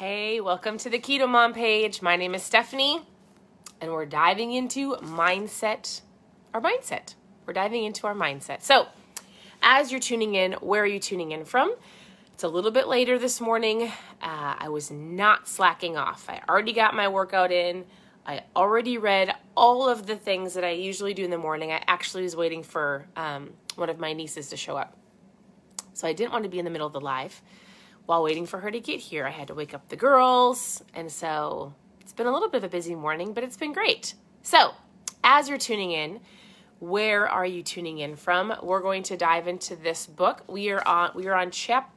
Hey, welcome to the Keto Mom page. My name is Stephanie, and we're diving into mindset, our mindset. We're diving into our mindset. So, as you're tuning in, where are you tuning in from? It's a little bit later this morning. Uh, I was not slacking off. I already got my workout in. I already read all of the things that I usually do in the morning. I actually was waiting for um, one of my nieces to show up. So I didn't want to be in the middle of the live while waiting for her to get here. I had to wake up the girls. And so it's been a little bit of a busy morning, but it's been great. So as you're tuning in, where are you tuning in from? We're going to dive into this book. We are on we are on chapter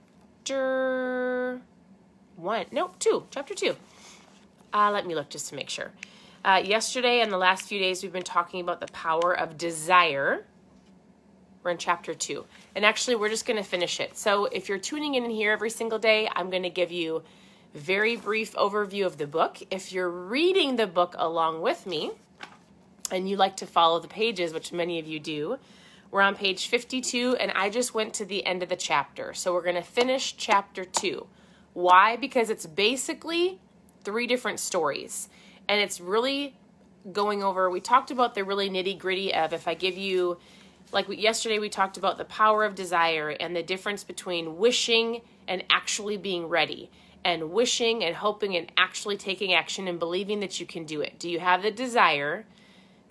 one. Nope, two. Chapter two. Uh, let me look just to make sure. Uh, yesterday and the last few days, we've been talking about the power of desire. We're in chapter two. And actually, we're just going to finish it. So if you're tuning in here every single day, I'm going to give you very brief overview of the book. If you're reading the book along with me and you like to follow the pages, which many of you do, we're on page 52 and I just went to the end of the chapter. So we're going to finish chapter two. Why? Because it's basically three different stories. And it's really going over, we talked about the really nitty gritty of if I give you like we, yesterday we talked about the power of desire and the difference between wishing and actually being ready and wishing and hoping and actually taking action and believing that you can do it. Do you have the desire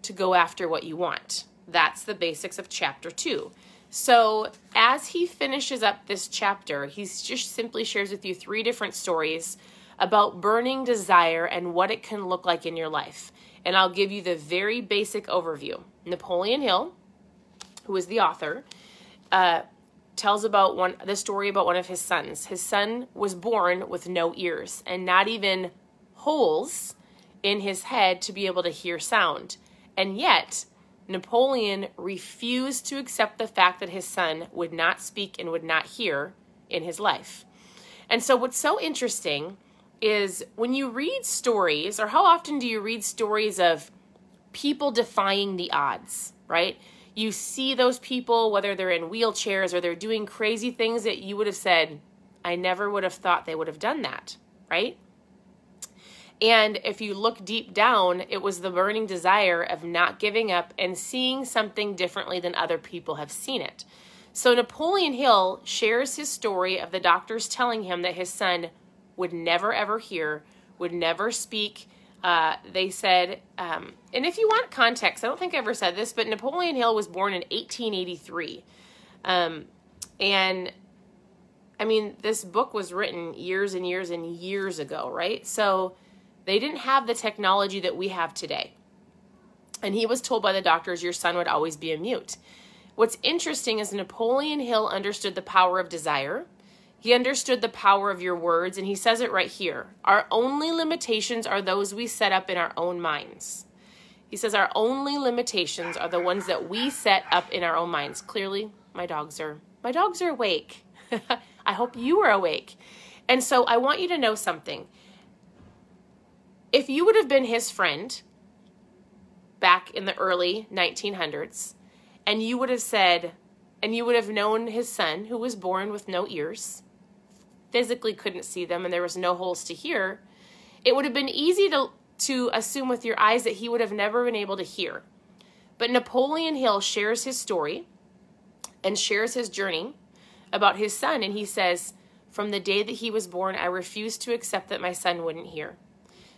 to go after what you want? That's the basics of chapter 2 so as he finishes up this chapter he just simply shares with you three different stories about burning desire and what it can look like in your life. And i'll give you the very basic overview. Napoleon hill who is the author, uh, tells about one the story about one of his sons. His son was born with no ears and not even holes in his head to be able to hear sound. And yet, Napoleon refused to accept the fact that his son would not speak and would not hear in his life. And so, what's so interesting is when you read stories, or how often do you read stories of people defying the odds, right? You see those people, whether they're in wheelchairs or they're doing crazy things that you would have said, I never would have thought they would have done that, right? And if you look deep down, it was the burning desire of not giving up and seeing something differently than other people have seen it. So Napoleon Hill shares his story of the doctors telling him that his son would never ever hear, would never speak, uh, they said, um, and if you want context, I don't think I ever said this, but Napoleon Hill was born in 1883. Um, and I mean, this book was written years and years and years ago, right? So they didn't have the technology that we have today. And he was told by the doctors, your son would always be a mute. What's interesting is Napoleon Hill understood the power of desire he understood the power of your words, and he says it right here. Our only limitations are those we set up in our own minds. He says our only limitations are the ones that we set up in our own minds. Clearly, my dogs are my dogs are awake. I hope you are awake. And so I want you to know something. If you would have been his friend back in the early 1900s, and you would have said, and you would have known his son who was born with no ears, physically couldn't see them and there was no holes to hear, it would have been easy to, to assume with your eyes that he would have never been able to hear. But Napoleon Hill shares his story and shares his journey about his son, and he says, From the day that he was born, I refused to accept that my son wouldn't hear.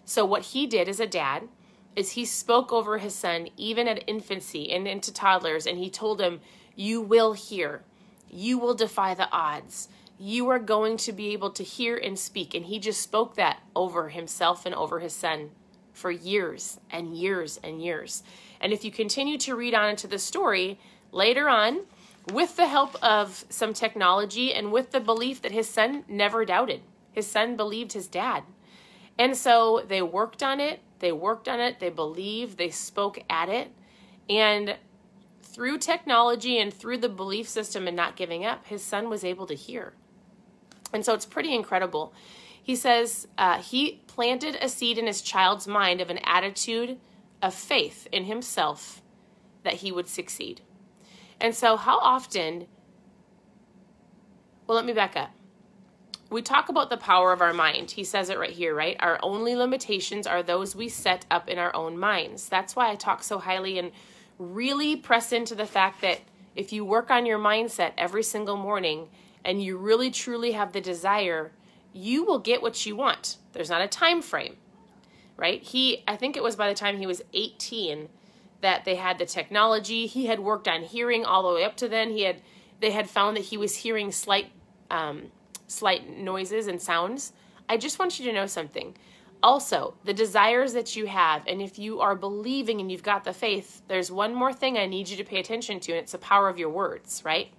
So, what he did as a dad is he spoke over his son, even at infancy and into toddlers, and he told him, You will hear. You will defy the odds you are going to be able to hear and speak. And he just spoke that over himself and over his son for years and years and years. And if you continue to read on into the story, later on, with the help of some technology and with the belief that his son never doubted, his son believed his dad. And so they worked on it, they worked on it, they believed, they spoke at it. And through technology and through the belief system and not giving up, his son was able to hear. And so it's pretty incredible. He says uh, he planted a seed in his child's mind of an attitude of faith in himself that he would succeed. And so, how often, well, let me back up. we talk about the power of our mind. He says it right here, right? Our only limitations are those we set up in our own minds. That's why I talk so highly and really press into the fact that if you work on your mindset every single morning and you really truly have the desire, you will get what you want. There's not a time frame, right? He, I think it was by the time he was 18 that they had the technology. He had worked on hearing all the way up to then. He had, they had found that he was hearing slight, um, slight noises and sounds. I just want you to know something. Also, the desires that you have, and if you are believing and you've got the faith, there's one more thing I need you to pay attention to, and it's the power of your words, right?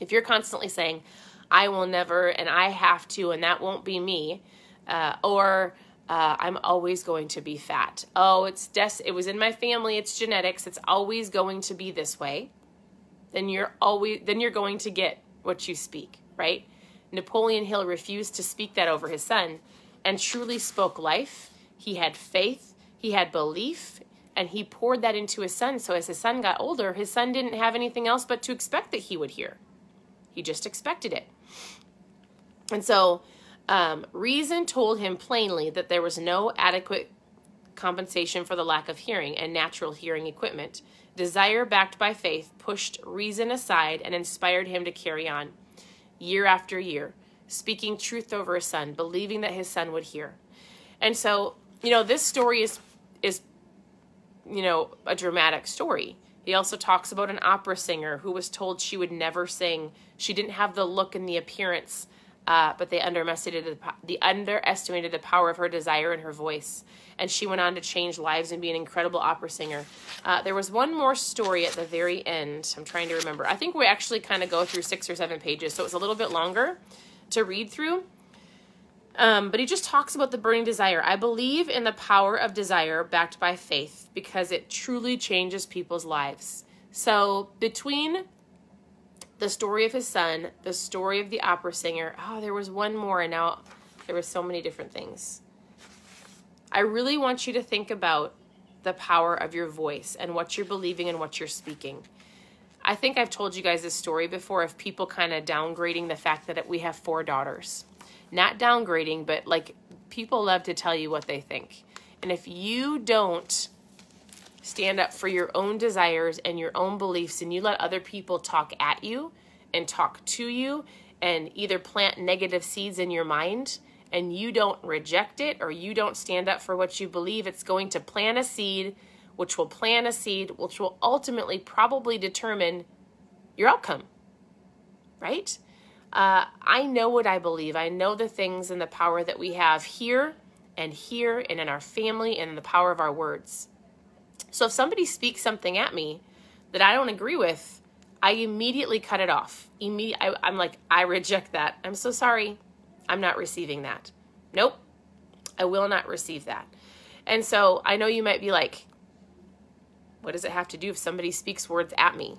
If you're constantly saying, I will never, and I have to, and that won't be me, uh, or uh, I'm always going to be fat. Oh, it's des- it was in my family, it's genetics, it's always going to be this way. Then you're always then you're going to get what you speak, right? Napoleon Hill refused to speak that over his son and truly spoke life. He had faith, he had belief, and he poured that into his son. So as his son got older, his son didn't have anything else but to expect that he would hear. He just expected it. And so um, reason told him plainly that there was no adequate compensation for the lack of hearing and natural hearing equipment. Desire, backed by faith, pushed reason aside and inspired him to carry on year after year, speaking truth over his son, believing that his son would hear. And so, you know, this story is is you know, a dramatic story. He also talks about an opera singer who was told she would never sing. She didn't have the look and the appearance, uh, but they underestimated the, the underestimated the power of her desire and her voice. And she went on to change lives and be an incredible opera singer. Uh, there was one more story at the very end. I'm trying to remember. I think we actually kind of go through six or seven pages, so it's a little bit longer to read through. Um, but he just talks about the burning desire. I believe in the power of desire backed by faith because it truly changes people's lives. So between the story of his son, the story of the opera singer, oh, there was one more, and now there were so many different things. I really want you to think about the power of your voice and what you're believing and what you're speaking. I think I've told you guys this story before of people kind of downgrading the fact that we have four daughters. Not downgrading, but like people love to tell you what they think. And if you don't stand up for your own desires and your own beliefs and you let other people talk at you and talk to you and either plant negative seeds in your mind and you don't reject it or you don't stand up for what you believe, it's going to plant a seed which will plant a seed, which will ultimately probably determine your outcome, right? Uh, I know what I believe. I know the things and the power that we have here and here and in our family and the power of our words. So if somebody speaks something at me that I don't agree with, I immediately cut it off. Immedi- I, I'm like, I reject that. I'm so sorry. I'm not receiving that. Nope. I will not receive that. And so I know you might be like, what does it have to do if somebody speaks words at me?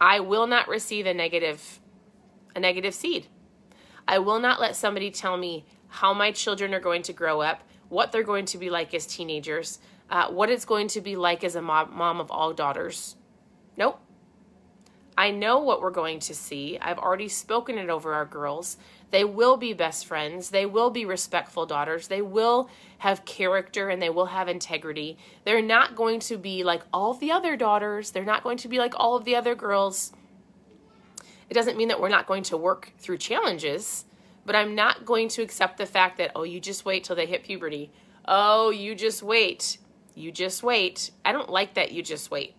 I will not receive a negative a negative seed. I will not let somebody tell me how my children are going to grow up, what they're going to be like as teenagers, uh, what it's going to be like as a mom, mom of all daughters. Nope. I know what we're going to see. I've already spoken it over our girls. They will be best friends. They will be respectful daughters. They will have character and they will have integrity. They're not going to be like all the other daughters. They're not going to be like all of the other girls. It doesn't mean that we're not going to work through challenges, but I'm not going to accept the fact that, oh, you just wait till they hit puberty. Oh, you just wait. You just wait. I don't like that you just wait.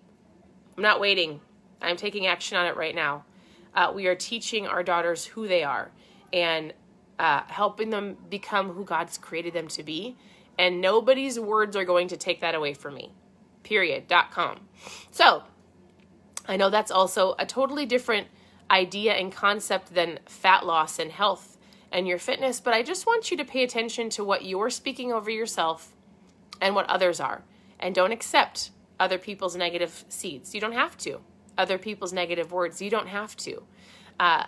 I'm not waiting. I'm taking action on it right now. Uh, we are teaching our daughters who they are and uh, helping them become who God's created them to be. And nobody's words are going to take that away from me. Period. Dot com. So I know that's also a totally different idea and concept than fat loss and health and your fitness, but I just want you to pay attention to what you're speaking over yourself and what others are. And don't accept other people's negative seeds. You don't have to. Other people's negative words. You don't have to. Uh,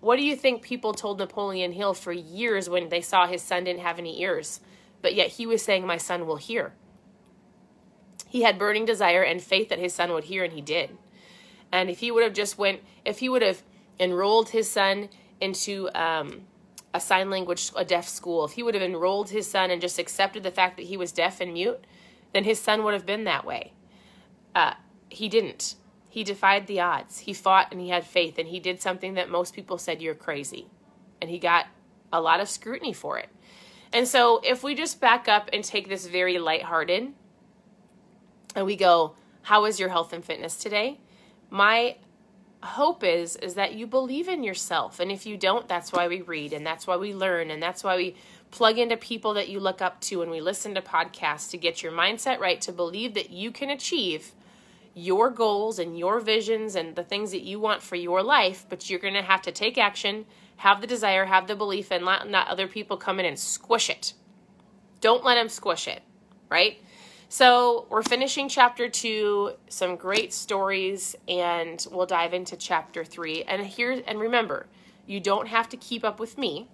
what do you think people told Napoleon Hill for years when they saw his son didn't have any ears, but yet he was saying, My son will hear? He had burning desire and faith that his son would hear, and he did. And if he would have just went, if he would have enrolled his son into um, a sign language, a deaf school, if he would have enrolled his son and just accepted the fact that he was deaf and mute, then his son would have been that way. Uh, he didn't. He defied the odds. He fought and he had faith and he did something that most people said you're crazy. And he got a lot of scrutiny for it. And so if we just back up and take this very lighthearted and we go, how is your health and fitness today? My hope is is that you believe in yourself. And if you don't, that's why we read and that's why we learn and that's why we plug into people that you look up to and we listen to podcasts to get your mindset right to believe that you can achieve your goals and your visions and the things that you want for your life, but you're going to have to take action, have the desire, have the belief, and not, not other people come in and squish it. Don't let them squish it, right? So we're finishing chapter two, some great stories, and we'll dive into chapter three. And here, and remember, you don't have to keep up with me.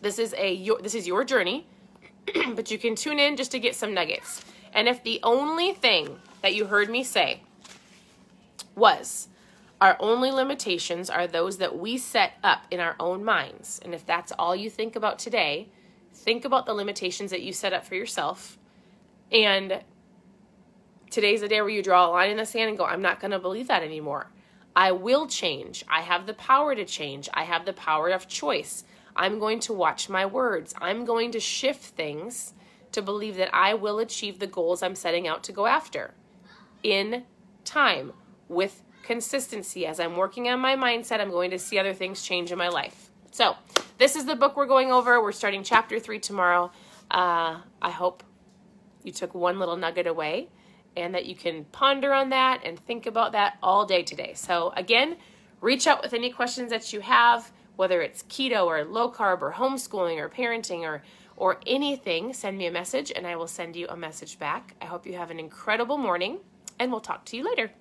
This is a your, this is your journey, but you can tune in just to get some nuggets. And if the only thing that you heard me say was our only limitations are those that we set up in our own minds. And if that's all you think about today, think about the limitations that you set up for yourself. And today's the day where you draw a line in the sand and go, I'm not going to believe that anymore. I will change. I have the power to change. I have the power of choice. I'm going to watch my words. I'm going to shift things to believe that I will achieve the goals I'm setting out to go after in time with consistency. As I'm working on my mindset, I'm going to see other things change in my life. So, this is the book we're going over. We're starting chapter three tomorrow. Uh, I hope you took one little nugget away and that you can ponder on that and think about that all day today. So, again, reach out with any questions that you have, whether it's keto or low carb or homeschooling or parenting or or anything, send me a message and I will send you a message back. I hope you have an incredible morning and we'll talk to you later.